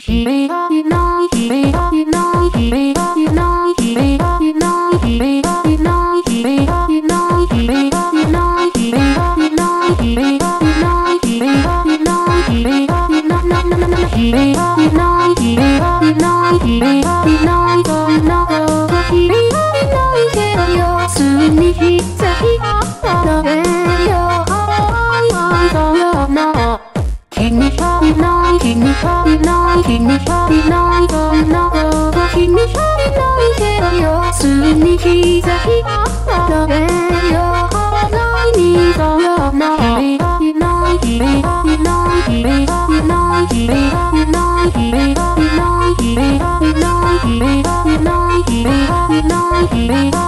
He may not deny, he may not deny. ひに足りない日に足りないどんなこと日に足りないけど要するに日差しが当たれよ花にそよな日々足りない日々足りない日々足りない日々足りない日々足りない日々足りない日々足りない日々足りない日々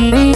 に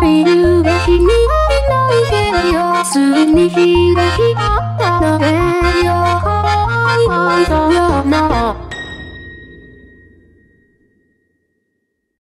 ビルは君をのいよ。すぐに開き放たべよ。